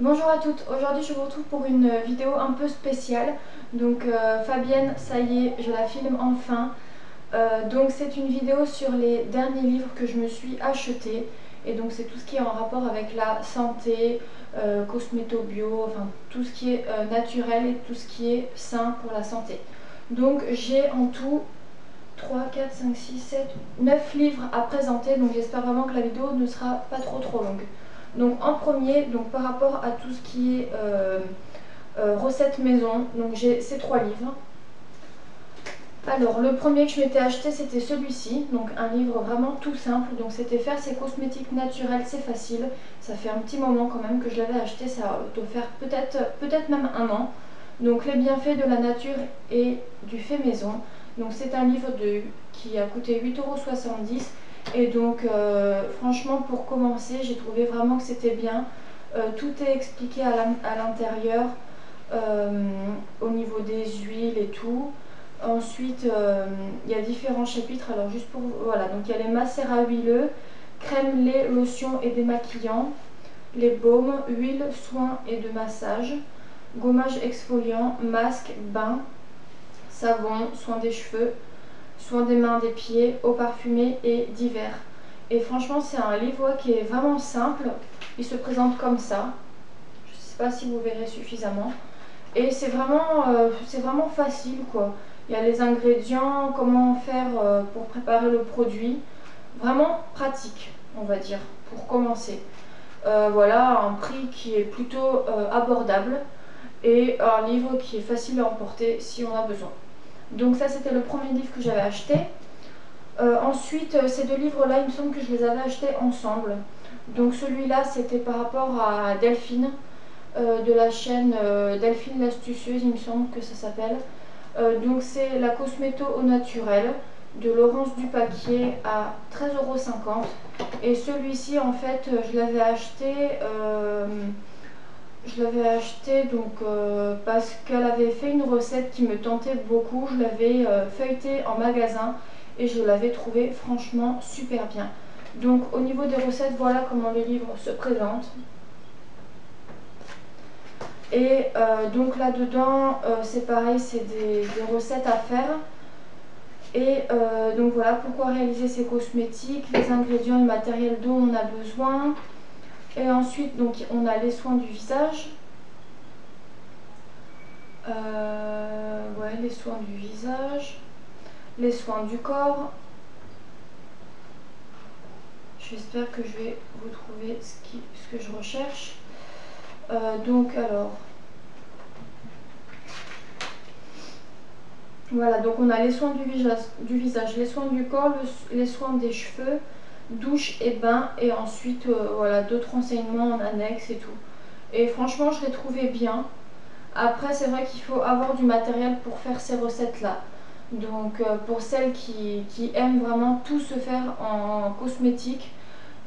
Bonjour à toutes, aujourd'hui je vous retrouve pour une vidéo un peu spéciale. Donc euh, Fabienne, ça y est, je la filme enfin. Euh, donc c'est une vidéo sur les derniers livres que je me suis achetés. Et donc c'est tout ce qui est en rapport avec la santé, euh, cosméto-bio, enfin tout ce qui est euh, naturel et tout ce qui est sain pour la santé. Donc j'ai en tout 3, 4, 5, 6, 7, 9 livres à présenter. Donc j'espère vraiment que la vidéo ne sera pas trop trop longue. Donc en premier, donc par rapport à tout ce qui est euh, recettes maison, donc j'ai ces trois livres. Alors le premier que je m'étais acheté c'était celui-ci, donc un livre vraiment tout simple, donc c'était faire ses cosmétiques naturels, c'est facile, ça fait un petit moment quand même que je l'avais acheté, ça doit faire peut-être peut-être même un an. Donc les bienfaits de la nature et du fait maison, donc c'est un livre qui a coûté 8,70€ et donc euh, franchement pour commencer j'ai trouvé vraiment que c'était bien, Euh, tout est expliqué à l'intérieur euh, au niveau des huiles et tout. Ensuite, euh, il y a différents chapitres. Alors, juste pour. Voilà, donc il y a les macérats huileux, crème, lait, lotion et démaquillant, les baumes, huile, soins et de massage, gommage exfoliant, masque, bain, savon, soins des cheveux, soins des mains, des pieds, eau parfumée et divers. Et franchement, c'est un livre qui est vraiment simple. Il se présente comme ça. Je ne sais pas si vous verrez suffisamment. Et c'est vraiment, euh, vraiment facile quoi. Il y a les ingrédients, comment faire euh, pour préparer le produit. Vraiment pratique, on va dire, pour commencer. Euh, voilà, un prix qui est plutôt euh, abordable et un livre qui est facile à emporter si on a besoin. Donc ça, c'était le premier livre que j'avais acheté. Ensuite, ces deux livres-là, il me semble que je les avais achetés ensemble. Donc celui-là, c'était par rapport à Delphine, de la chaîne Delphine l'astucieuse, il me semble que ça s'appelle. Euh, donc c'est la Cosméto au naturel de Laurence Dupaquier à 13,50€. Et celui-ci, en fait, euh, je l'avais acheté... euh, je l'avais acheté donc parce qu'elle avait fait une recette qui me tentait beaucoup. Je l'avais euh, feuilleté en magasin et je l'avais trouvé franchement super bien. Donc au niveau des recettes, voilà comment le livre se présente. Et euh, donc là-dedans, euh, c'est pareil, c'est des, recettes à faire. Et euh, donc voilà pourquoi réaliser ces cosmétiques, les ingrédients, le matériel dont on a besoin. Et ensuite, donc, on a les soins du visage. Ouais, les soins du visage. Les soins du corps. J'espère que je vais vous trouver ce que je recherche. Euh, donc, alors. Voilà, donc on a les soins du visage, les soins du corps, le- les soins des cheveux, douche et bain et ensuite euh, voilà d'autres renseignements en annexe et tout. Et franchement je l'ai trouvé bien. Après c'est vrai qu'il faut avoir du matériel pour faire ces recettes là. Donc euh, pour celles qui aiment vraiment tout se faire en cosmétique,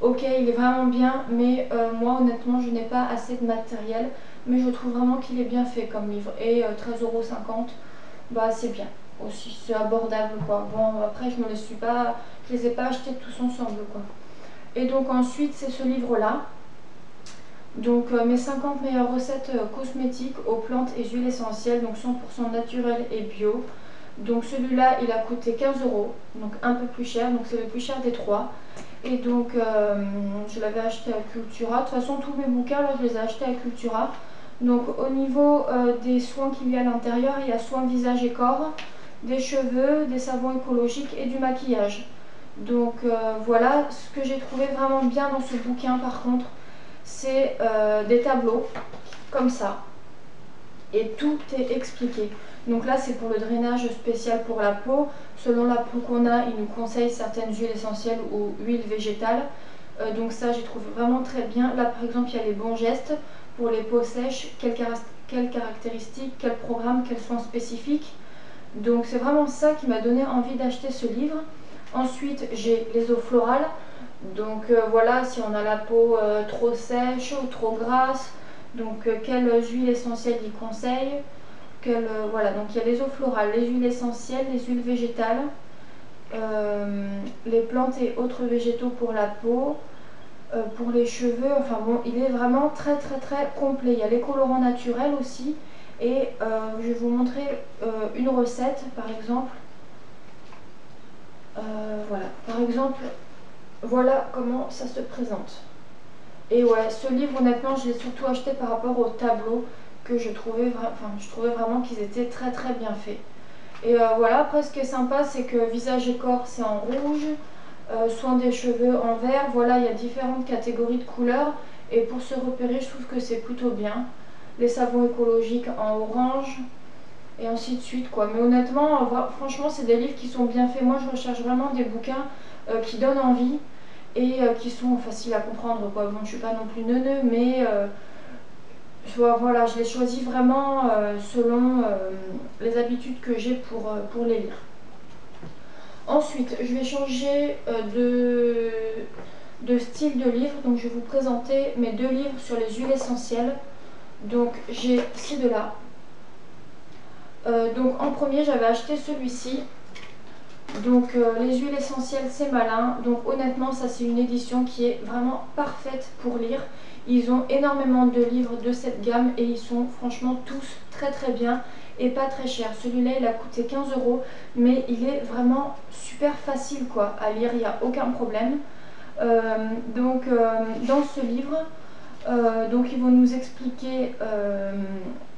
ok il est vraiment bien mais euh, moi honnêtement je n'ai pas assez de matériel mais je trouve vraiment qu'il est bien fait comme livre et euh, 13,50€ bah c'est bien aussi c'est abordable quoi. Bon après je me les suis pas je les ai pas achetés tous ensemble quoi. Et donc ensuite c'est ce livre là. Donc euh, mes 50 meilleures recettes euh, cosmétiques aux plantes et huiles essentielles, donc 100% naturel et bio. Donc celui-là il a coûté 15 euros, donc un peu plus cher, donc c'est le plus cher des trois. Et donc euh, je l'avais acheté à Cultura. De toute façon tous mes bouquins je les ai achetés à Cultura. Donc au niveau euh, des soins qu'il y a à l'intérieur, il y a soins visage et corps, des cheveux, des savons écologiques et du maquillage. Donc euh, voilà, ce que j'ai trouvé vraiment bien dans ce bouquin par contre, c'est des tableaux comme ça. Et tout est expliqué. Donc là c'est pour le drainage spécial pour la peau. Selon la peau qu'on a, il nous conseille certaines huiles essentielles ou huiles végétales. Euh, donc ça j'ai trouvé vraiment très bien. Là par exemple il y a les bons gestes pour les peaux sèches, quelles, caractéristiques, quel programme, quels soins spécifiques. Donc c'est vraiment ça qui m'a donné envie d'acheter ce livre. Ensuite j'ai les eaux florales. Donc euh, voilà, si on a la peau euh, trop sèche ou trop grasse, donc euh, quelles huiles essentielles il conseille. Quelle, voilà, donc il y a les eaux florales, les huiles essentielles, les huiles végétales, les plantes et autres végétaux pour la peau, pour les cheveux. Enfin bon, il est vraiment très très très complet. Il y a les colorants naturels aussi. Et je vais vous montrer une recette par exemple. voilà, par exemple, voilà comment ça se présente. Et ouais, ce livre, honnêtement, je l'ai surtout acheté par rapport au tableau que je trouvais, enfin, je trouvais vraiment qu'ils étaient très très bien faits. Et euh, voilà, après ce qui est sympa, c'est que visage et corps, c'est en rouge, euh, soin des cheveux en vert. Voilà, il y a différentes catégories de couleurs. Et pour se repérer, je trouve que c'est plutôt bien. Les savons écologiques en orange, et ainsi de suite. quoi. Mais honnêtement, franchement, c'est des livres qui sont bien faits. Moi, je recherche vraiment des bouquins euh, qui donnent envie et euh, qui sont faciles à comprendre. Bon, je suis pas non plus neuneux, mais euh, voilà, je les choisis vraiment euh, selon les habitudes que j'ai pour, pour les lire. Ensuite, je vais changer de, de style de livre. Donc, je vais vous présenter mes deux livres sur les huiles essentielles. Donc, j'ai ces deux-là. donc, en premier, j'avais acheté celui-ci. Donc euh, les huiles essentielles c'est malin, donc honnêtement ça c'est une édition qui est vraiment parfaite pour lire. Ils ont énormément de livres de cette gamme et ils sont franchement tous très très bien et pas très chers. Celui-là il a coûté 15 euros mais il est vraiment super facile quoi à lire, il n'y a aucun problème. Euh, donc euh, dans ce livre, donc ils vont nous expliquer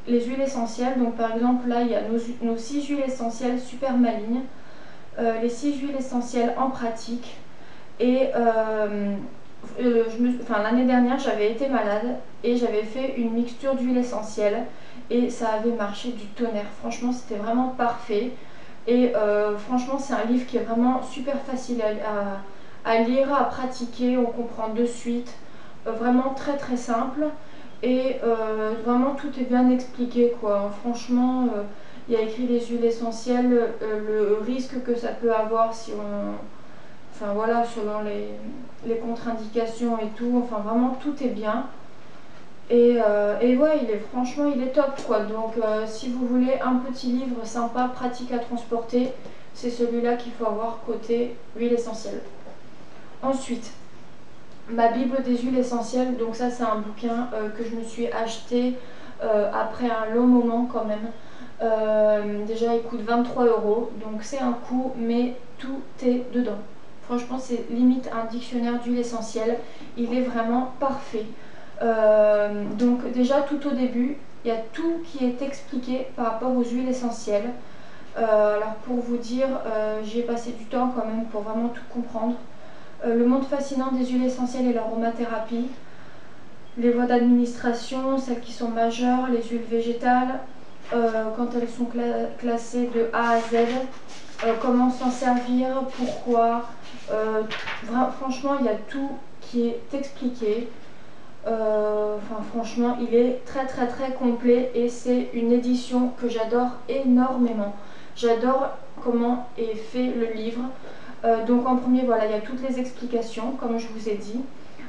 les huiles essentielles. Donc par exemple là il y a nos, nos 6 huiles essentielles super malignes. Euh, les six huiles essentielles en pratique. Et euh, euh, l'année dernière, j'avais été malade et j'avais fait une mixture d'huile essentielle et ça avait marché du tonnerre. Franchement, c'était vraiment parfait. Et franchement, c'est un livre qui est vraiment super facile à, lire, à pratiquer, on comprend de suite. vraiment très très simple. Et vraiment, tout est bien expliqué, quoi. Franchement, il y a écrit les huiles essentielles, euh, le risque que ça peut avoir si on... Enfin voilà, selon les, contre-indications et tout. Enfin vraiment, tout est bien. Et, euh, et, ouais, il est franchement, il est top quoi. Donc euh, si vous voulez un petit livre sympa, pratique à transporter, c'est celui-là qu'il faut avoir côté huile essentielle. Ensuite, ma Bible des huiles essentielles. Donc ça, c'est un bouquin que je me suis acheté après un long moment quand même. Euh, déjà, il coûte 23 euros, donc c'est un coût, mais tout est dedans. Franchement, c'est limite un dictionnaire d'huile essentielle. Il est vraiment parfait. Euh, donc déjà, tout au début, il y a tout qui est expliqué par rapport aux huiles essentielles. Euh, alors pour vous dire, j'ai passé du temps quand même pour vraiment tout comprendre. le monde fascinant des huiles essentielles et l'aromathérapie. Les voies d'administration, celles qui sont majeures, les huiles végétales, quand elles sont classées de A à Z, euh, comment s'en servir, pourquoi. Euh, franchement, il y a tout qui est expliqué. Franchement, il est très très très complet et c'est une édition que j'adore énormément. J'adore comment est fait le livre. donc en premier, voilà, il y a toutes les explications, comme je vous ai dit.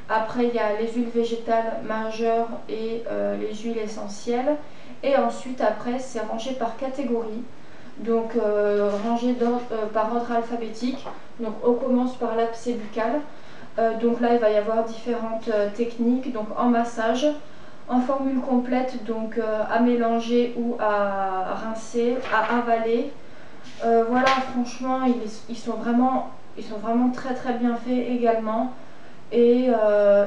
Après, il y a les huiles végétales majeures et les huiles essentielles. Et ensuite, après, c'est rangé par catégorie. Donc, euh, rangé euh, par ordre alphabétique. Donc, on commence par l'abcès buccal. Euh, donc là, il va y avoir différentes techniques. Donc, en massage, en formule complète, donc à mélanger ou à rincer, à avaler. voilà, franchement, ils, sont vraiment, ils sont vraiment très très bien faits également. Et,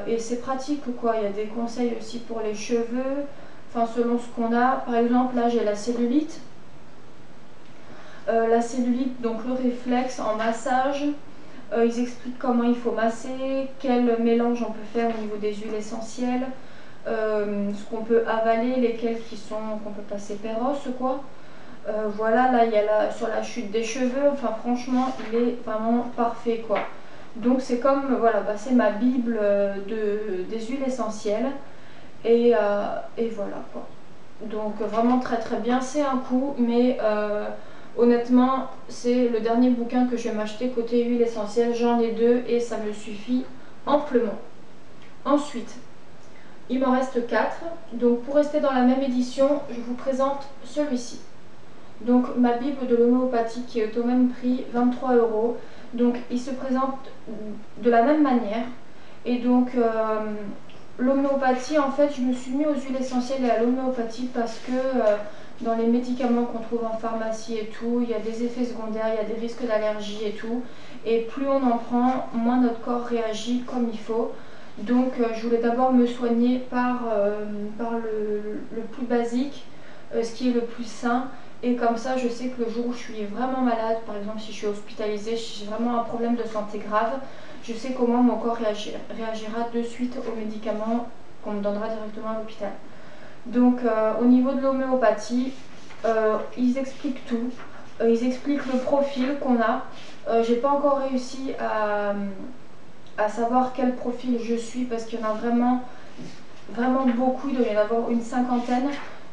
et c'est pratique quoi? Il y a des conseils aussi pour les cheveux enfin selon ce qu'on a. Par exemple, là j'ai la cellulite. Euh, la cellulite, donc le réflexe en massage. Euh, ils expliquent comment il faut masser, quel mélange on peut faire au niveau des huiles essentielles, euh, ce qu'on peut avaler, lesquels qui sont qu'on peut passer péros quoi. voilà, là il y a la, sur la chute des cheveux, enfin franchement il est vraiment parfait quoi. Donc c'est comme, voilà, bah, c'est ma bible de, des huiles essentielles. Et, euh, et voilà quoi. Donc vraiment très très bien, c'est un coup, mais euh, honnêtement c'est le dernier bouquin que je vais m'acheter côté huile essentielle, j'en ai deux et ça me suffit amplement. Ensuite, il m'en reste 4. Donc pour rester dans la même édition, je vous présente celui-ci. Donc ma Bible de l'homéopathie qui est au même prix, 23 euros. Donc il se présente de la même manière. Et donc euh, l'homéopathie, en fait, je me suis mis aux huiles essentielles et à l'homéopathie parce que euh, dans les médicaments qu'on trouve en pharmacie et tout, il y a des effets secondaires, il y a des risques d'allergie et tout. Et plus on en prend, moins notre corps réagit comme il faut. Donc euh, je voulais d'abord me soigner par, par le, plus basique, ce qui est le plus sain. Et comme ça, je sais que le jour où je suis vraiment malade, par exemple si je suis hospitalisée, si j'ai vraiment un problème de santé grave, je sais comment mon corps réagira de suite aux médicaments qu'on me donnera directement à l'hôpital. Donc euh, au niveau de l'homéopathie, euh, ils expliquent tout. Euh, ils expliquent le profil qu'on a. J'ai pas encore réussi à, à, savoir quel profil je suis parce qu'il y en a vraiment, vraiment beaucoup. Il doit y en avoir une cinquantaine.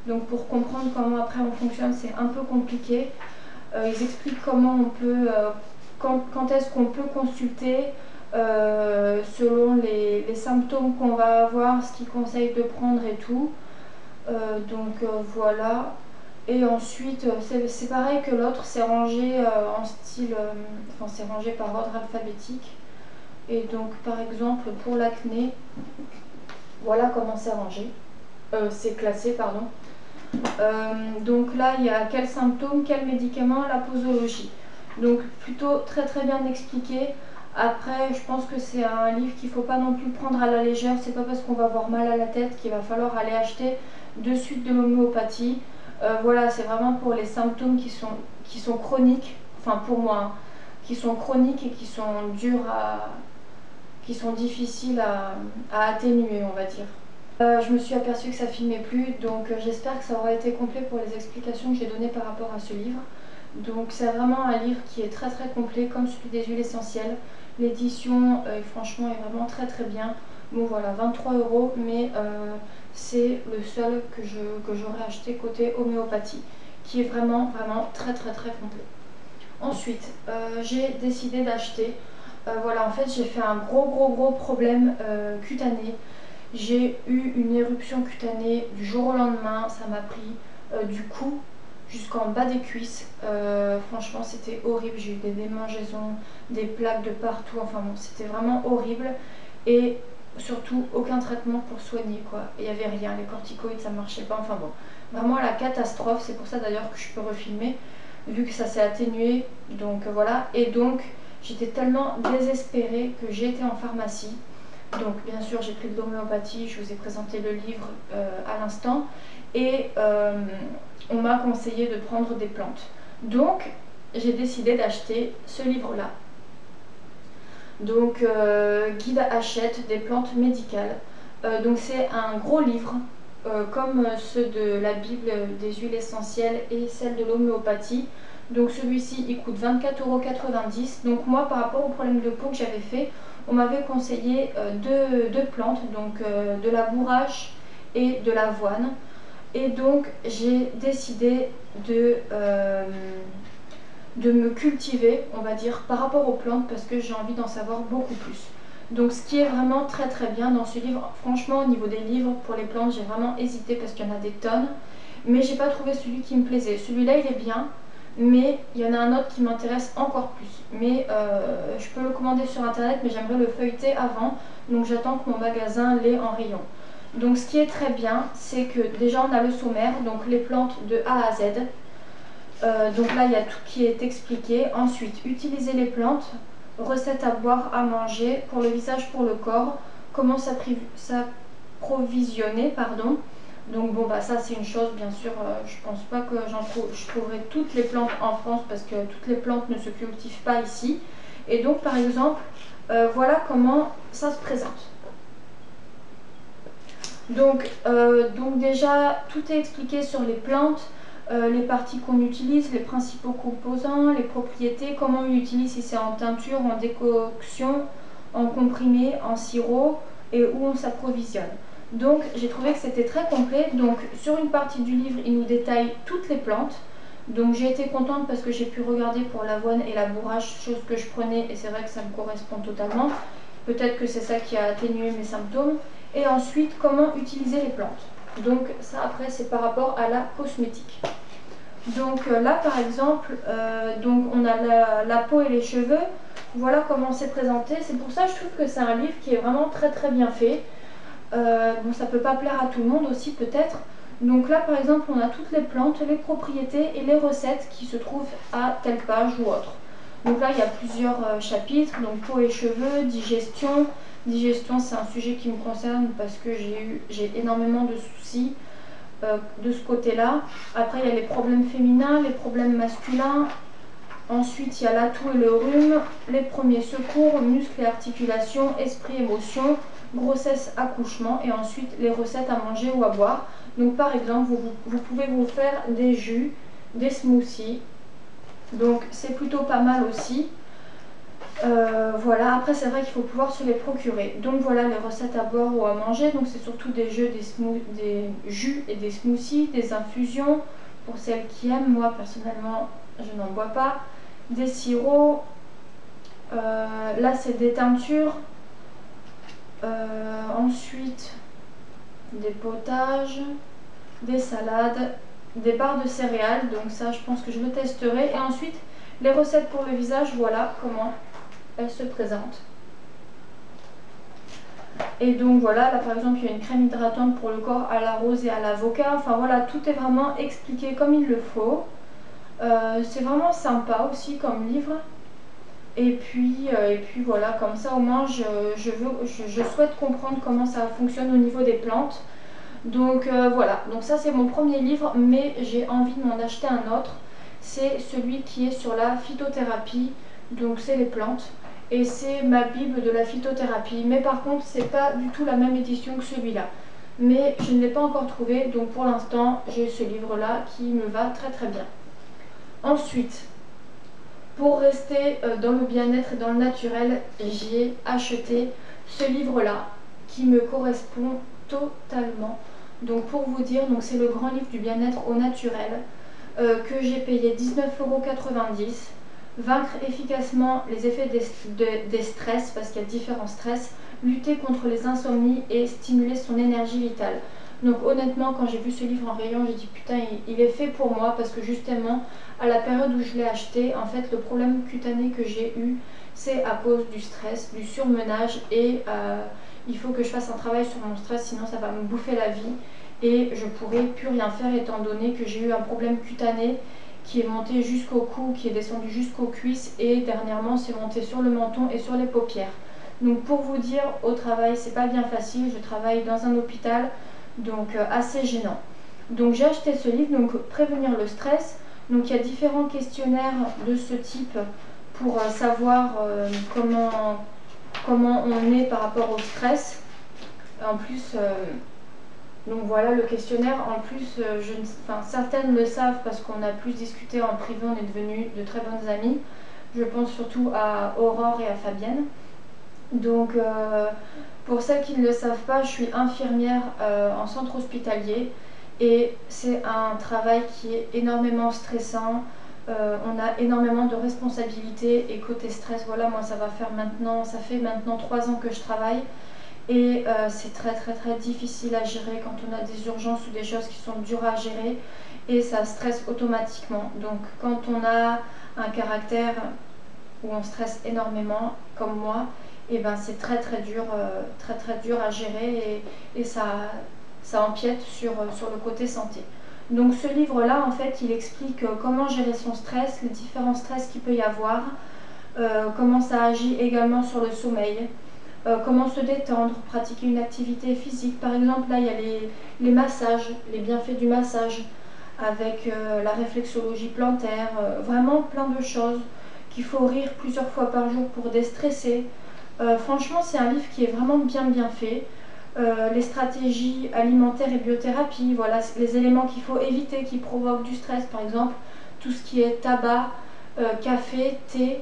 Donc pour comprendre comment après on fonctionne, c'est un peu compliqué. Euh, ils expliquent comment on peut, euh, quand, est-ce qu'on peut consulter euh, selon les, symptômes qu'on va avoir, ce qu'ils conseillent de prendre et tout. donc voilà. Et ensuite, c'est pareil que l'autre, c'est rangé en style, enfin c'est rangé par ordre alphabétique. Et donc par exemple pour l'acné, voilà comment c'est rangé. c'est classé, pardon. Euh, donc là, il y a quels symptômes, quels médicaments, la posologie. Donc plutôt très très bien expliqué. Après, je pense que c'est un livre qu'il ne faut pas non plus prendre à la légère. C'est pas parce qu'on va avoir mal à la tête qu'il va falloir aller acheter de suite de l'homéopathie. Euh, voilà, c'est vraiment pour les symptômes qui sont, chroniques, enfin pour moi, hein, qui sont chroniques et qui sont durs qui sont difficiles à atténuer, on va dire. Euh, je me suis aperçue que ça filmait plus, donc euh, j'espère que ça aura été complet pour les explications que j'ai données par rapport à ce livre. Donc c'est vraiment un livre qui est très très complet, comme celui des huiles essentielles. L'édition, euh, franchement, est vraiment très très bien. Bon voilà, 23 euros, mais c'est le seul que j'aurais acheté côté homéopathie, qui est vraiment vraiment très très très complet. Ensuite, j'ai décidé d'acheter, voilà, en fait j'ai fait un gros gros gros problème cutané. J'ai eu une éruption cutanée du jour au lendemain, ça m'a pris euh, du cou jusqu'en bas des cuisses. Euh, franchement, c'était horrible. J'ai eu des démangeaisons, des plaques de partout. Enfin bon, c'était vraiment horrible. Et surtout, aucun traitement pour soigner quoi. Il n'y avait rien. Les corticoïdes, ça marchait pas. Enfin bon, vraiment la catastrophe. C'est pour ça d'ailleurs que je peux refilmer, vu que ça s'est atténué. Donc voilà. Et donc, j'étais tellement désespérée que j'ai été en pharmacie. Donc bien sûr j'ai pris de l'homéopathie, je vous ai présenté le livre euh, à l'instant et euh, on m'a conseillé de prendre des plantes. Donc j'ai décidé d'acheter ce livre-là. Donc euh, Guide achète des plantes médicales. donc c'est un gros livre comme ceux de la Bible des huiles essentielles et celle de l'homéopathie. Donc celui-ci il coûte 24,90€. Donc moi par rapport au problème de peau que j'avais fait, on m'avait conseillé euh, deux, plantes, donc euh, de la bourrache et de l'avoine. Et donc j'ai décidé de, euh, de me cultiver, on va dire, par rapport aux plantes parce que j'ai envie d'en savoir beaucoup plus. Donc ce qui est vraiment très très bien dans ce livre, franchement au niveau des livres pour les plantes j'ai vraiment hésité parce qu'il y en a des tonnes. Mais j'ai pas trouvé celui qui me plaisait. Celui-là il est bien, mais il y en a un autre qui m'intéresse encore plus. Mais euh, je peux le commander sur internet, mais j'aimerais le feuilleter avant, donc j'attends que mon magasin l'ait en rayon. Donc ce qui est très bien, c'est que déjà on a le sommaire, donc les plantes de A à Z. Euh, donc là il y a tout qui est expliqué. Ensuite, utiliser les plantes, recettes à boire, à manger, pour le visage, pour le corps, comment s'approvisionner, pardon. Donc bon bah ça c'est une chose bien sûr, euh, je pense pas que j'en je trouverai toutes les plantes en France parce que toutes les plantes ne se cultivent pas ici. Et donc par exemple, euh, voilà comment ça se présente. Donc, euh, donc déjà tout est expliqué sur les plantes, les parties qu'on utilise, les principaux composants, les propriétés, comment on l'utilise si c'est en teinture, en décoction, en comprimé, en sirop et où on s'approvisionne. Donc j'ai trouvé que c'était très complet. Donc sur une partie du livre, il nous détaille toutes les plantes. Donc j'ai été contente parce que j'ai pu regarder pour l'avoine et la bourrache, chose que je prenais et c'est vrai que ça me correspond totalement. Peut-être que c'est ça qui a atténué mes symptômes. Et ensuite, comment utiliser les plantes. Donc ça, après, c'est par rapport à la cosmétique. Donc euh, là, par exemple, euh, donc on a la, peau et les cheveux. Voilà comment c'est présenté. C'est pour ça que je trouve que c'est un livre qui est vraiment très très bien fait. Euh, bon, ça peut pas plaire à tout le monde aussi peut-être. Donc là, par exemple, on a toutes les plantes, les propriétés et les recettes qui se trouvent à telle page ou autre. Donc là, il y a plusieurs chapitres, donc peau et cheveux, digestion. Digestion, c'est un sujet qui me concerne parce que j'ai énormément de soucis euh, de ce côté-là. Après, il y a les problèmes féminins, les problèmes masculins. Ensuite, il y a l'atout et le rhume, les premiers secours, muscles et articulations, esprit, émotion, grossesse, accouchement et ensuite les recettes à manger ou à boire. Donc par exemple, vous, vous pouvez vous faire des jus, des smoothies. Donc c'est plutôt pas mal aussi. Euh, voilà, après c'est vrai qu'il faut pouvoir se les procurer. Donc voilà les recettes à boire ou à manger. Donc c'est surtout des jus, des, des jus et des smoothies, des infusions pour celles qui aiment. Moi personnellement je n'en bois pas. Des sirops. Euh, là c'est des teintures. Euh, ensuite des potages, des salades, des barres de céréales. Donc ça je pense que je le testerai. Et ensuite les recettes pour le visage, voilà comment elle se présente. Et donc voilà, là par exemple il y a une crème hydratante pour le corps à la rose et à l'avocat. Enfin voilà, tout est vraiment expliqué comme il le faut. Euh, c'est vraiment sympa aussi comme livre. Et puis, euh, et puis voilà, comme ça au moins je, je, souhaite comprendre comment ça fonctionne au niveau des plantes. Donc euh, voilà, donc ça c'est mon premier livre, mais j'ai envie de m'en acheter un autre. C'est celui qui est sur la phytothérapie, donc c'est les plantes et c'est ma bible de la phytothérapie. Mais par contre, c'est pas du tout la même édition que celui-là. Mais je ne l'ai pas encore trouvé, donc pour l'instant, j'ai ce livre-là qui me va très très bien. Ensuite, pour rester euh, dans le bien-être et dans le naturel, j'ai acheté ce livre-là qui me correspond totalement. Donc pour vous dire, c'est le grand livre du bien-être au naturel euh, que j'ai payé 19,90€ vaincre efficacement les effets des, stress, parce qu'il y a différents stress, lutter contre les insomnies et stimuler son énergie vitale. Donc honnêtement, quand j'ai vu ce livre en rayon, j'ai dit putain, il, est fait pour moi parce que justement, à la période où je l'ai acheté, en fait, le problème cutané que j'ai eu, c'est à cause du stress, du surmenage et euh, il faut que je fasse un travail sur mon stress, sinon ça va me bouffer la vie et je pourrais plus rien faire étant donné que j'ai eu un problème cutané qui est monté jusqu'au cou, qui est descendu jusqu'aux cuisses et dernièrement c'est monté sur le menton et sur les paupières. Donc pour vous dire, au travail c'est pas bien facile, je travaille dans un hôpital, donc euh, assez gênant. Donc j'ai acheté ce livre, donc Prévenir le stress. Donc il y a différents questionnaires de ce type pour euh, savoir euh, comment, comment on est par rapport au stress. En plus, donc voilà le questionnaire. En plus, je, certaines le savent parce qu'on a plus discuté en privé, on est devenus de très bonnes amies. Je pense surtout à Aurore et à Fabienne. Donc euh, pour celles qui ne le savent pas, je suis infirmière euh, en centre hospitalier et c'est un travail qui est énormément stressant. on a énormément de responsabilités et côté stress, voilà, moi ça va faire maintenant, ça fait maintenant trois ans que je travaille. Et euh, c'est très très très difficile à gérer quand on a des urgences ou des choses qui sont dures à gérer et ça stresse automatiquement. Donc quand on a un caractère où on stresse énormément, comme moi, et eh ben c'est très très dur, euh, très très dur à gérer et, ça, ça empiète sur, sur le côté santé. Donc ce livre-là, en fait, il explique euh, comment gérer son stress, les différents stress qu'il peut y avoir, comment ça agit également sur le sommeil, euh, comment se détendre, pratiquer une activité physique. Par exemple, là, il y a les, massages, les bienfaits du massage, avec euh, la réflexologie plantaire, euh, vraiment plein de choses qu'il faut rire plusieurs fois par jour pour déstresser. Franchement, c'est un livre qui est vraiment bien bien fait. les stratégies alimentaires et biothérapie, voilà les éléments qu'il faut éviter qui provoquent du stress, par exemple tout ce qui est tabac, café, thé,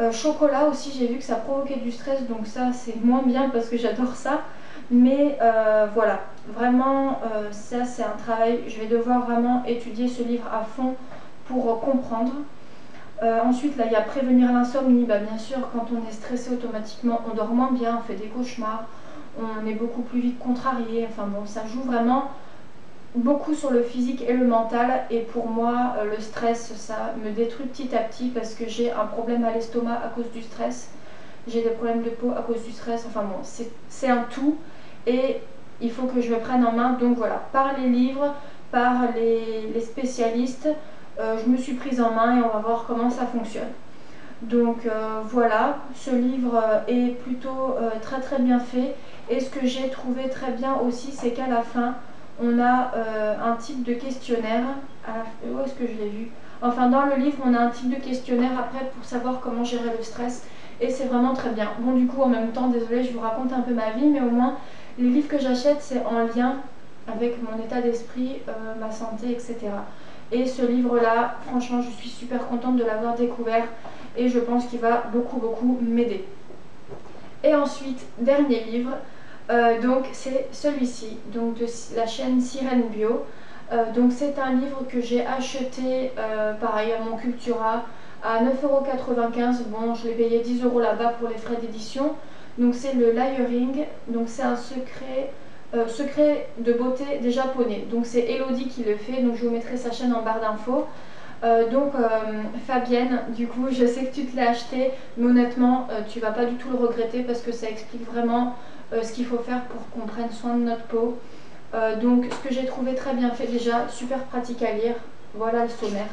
euh, chocolat aussi, j'ai vu que ça provoquait du stress, donc ça c'est moins bien parce que j'adore ça. Mais euh, voilà, vraiment, euh, ça c'est un travail, je vais devoir vraiment étudier ce livre à fond pour comprendre. Euh, ensuite, là, il y a prévenir l'insomnie. Bah, bien sûr, quand on est stressé, automatiquement, on dort moins bien, on fait des cauchemars, on est beaucoup plus vite contrarié. Enfin bon, ça joue vraiment beaucoup sur le physique et le mental. Et pour moi, euh, le stress, ça me détruit petit à petit parce que j'ai un problème à l'estomac à cause du stress. J'ai des problèmes de peau à cause du stress. Enfin bon, c'est un tout. Et il faut que je me prenne en main. Donc voilà, par les livres, par les, spécialistes, euh, je me suis prise en main et on va voir comment ça fonctionne. Donc euh, voilà, ce livre euh, est plutôt très très bien fait. Et ce que j'ai trouvé très bien aussi, c'est qu'à la fin, on a un type de questionnaire. où est-ce que je l'ai vu? Enfin, dans le livre, on a un type de questionnaire après pour savoir comment gérer le stress. Et c'est vraiment très bien. Bon, du coup, en même temps, désolé, je vous raconte un peu ma vie, mais au moins, les livres que j'achète, c'est en lien avec mon état d'esprit, ma santé, etc. Et ce livre-là, franchement, je suis super contente de l'avoir découvert et je pense qu'il va beaucoup, beaucoup m'aider. Et ensuite, dernier livre, euh, donc c'est celui-ci, donc de la chaîne Sirène Bio. Euh, donc c'est un livre que j'ai acheté, pareil, à mon Cultura, à 9,95€. Bon, je l'ai payé 10€ là-bas pour les frais d'édition. Donc c'est le layering, donc c'est un secret, euh, secret de beauté des japonais. Donc c'est Elodie qui le fait, donc je vous mettrai sa chaîne en barre d'infos. Euh, donc euh, Fabienne, du coup je sais que tu te l'as acheté, mais honnêtement tu vas pas du tout le regretter parce que ça explique vraiment ce qu'il faut faire pour qu'on prenne soin de notre peau. donc ce que j'ai trouvé très bien fait déjà, super pratique à lire, voilà le sommaire.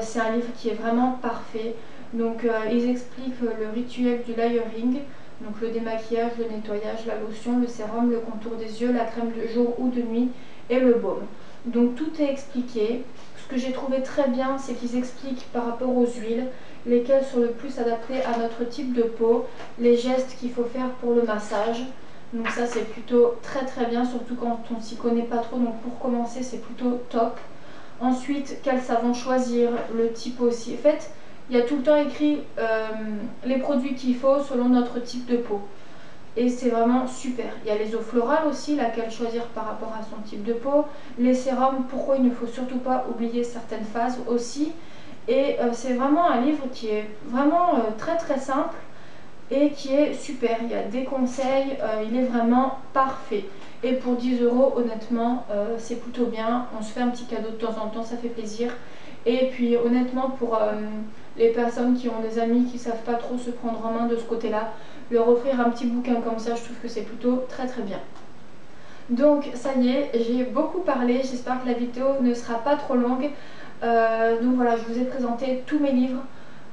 c'est un livre qui est vraiment parfait. Donc ils expliquent le rituel du layering, donc le démaquillage, le nettoyage, la lotion, le sérum, le contour des yeux, la crème de jour ou de nuit et le baume. Donc tout est expliqué. Ce que j'ai trouvé très bien, c'est qu'ils expliquent par rapport aux huiles, lesquelles sont le plus adaptées à notre type de peau, les gestes qu'il faut faire pour le massage. Donc ça c'est plutôt très très bien, surtout quand on s'y connaît pas trop. Donc pour commencer c'est plutôt top. Ensuite, quel savon choisir, le type aussi. En fait, il y a tout le temps écrit euh, les produits qu'il faut selon notre type de peau. Et c'est vraiment super. Il y a les eaux florales aussi, laquelle choisir par rapport à son type de peau. Les sérums, pourquoi il ne faut surtout pas oublier certaines phases aussi. Et euh, c'est vraiment un livre qui est vraiment euh, très très simple et qui est super. Il y a des conseils, il est vraiment parfait. Et pour 10 euros, honnêtement, c'est plutôt bien. On se fait un petit cadeau de temps en temps, ça fait plaisir. Et puis honnêtement, pour les personnes qui ont des amis qui savent pas trop se prendre en main de ce côté-là, leur offrir un petit bouquin comme ça, je trouve que c'est plutôt très très bien. Donc ça y est, j'ai beaucoup parlé, j'espère que la vidéo ne sera pas trop longue. Euh, donc voilà, je vous ai présenté tous mes livres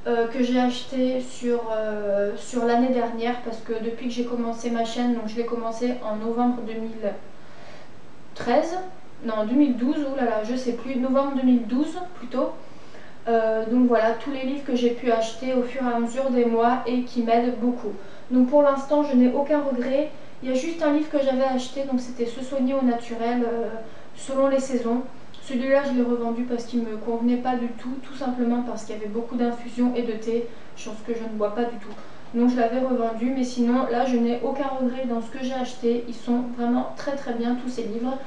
euh, que j'ai achetés sur, euh, sur l'année dernière parce que depuis que j'ai commencé ma chaîne, donc je l'ai commencé en novembre 2013, non 2012, oh là là, je sais plus, novembre 2012 plutôt. Euh, donc voilà, tous les livres que j'ai pu acheter au fur et à mesure des mois et qui m'aident beaucoup. Donc pour l'instant, je n'ai aucun regret. Il y a juste un livre que j'avais acheté, donc c'était Se soigner au naturel euh, selon les saisons. Celui-là, je l'ai revendu parce qu'il ne me convenait pas du tout, tout simplement parce qu'il y avait beaucoup d'infusions et de thé, chose que je ne bois pas du tout. Donc je l'avais revendu, mais sinon là, je n'ai aucun regret dans ce que j'ai acheté. Ils sont vraiment très très bien tous ces livres.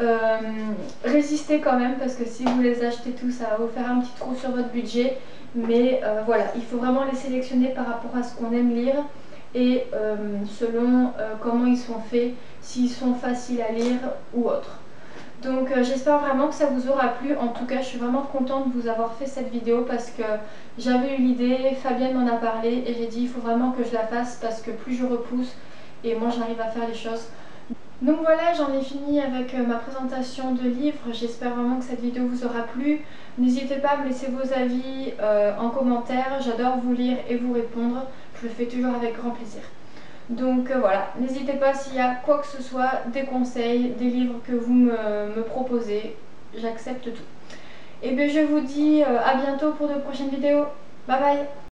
Euh, résistez quand même parce que si vous les achetez tous, ça va vous faire un petit trou sur votre budget. Mais euh, voilà, il faut vraiment les sélectionner par rapport à ce qu'on aime lire et euh, selon comment ils sont faits, s'ils sont faciles à lire ou autre. Donc j'espère vraiment que ça vous aura plu. En tout cas, je suis vraiment contente de vous avoir fait cette vidéo parce que j'avais eu l'idée, Fabienne m'en a parlé et j'ai dit il faut vraiment que je la fasse parce que plus je repousse et moins j'arrive à faire les choses. Donc voilà, j'en ai fini avec euh, ma présentation de livre. J'espère vraiment que cette vidéo vous aura plu. N'hésitez pas à me laisser vos avis euh, en commentaire. J'adore vous lire et vous répondre. Je le fais toujours avec grand plaisir. Donc euh, voilà, n'hésitez pas s'il y a quoi que ce soit, des conseils, des livres que vous me, proposez. J'accepte tout. Et bien je vous dis à bientôt pour de prochaines vidéos. Bye bye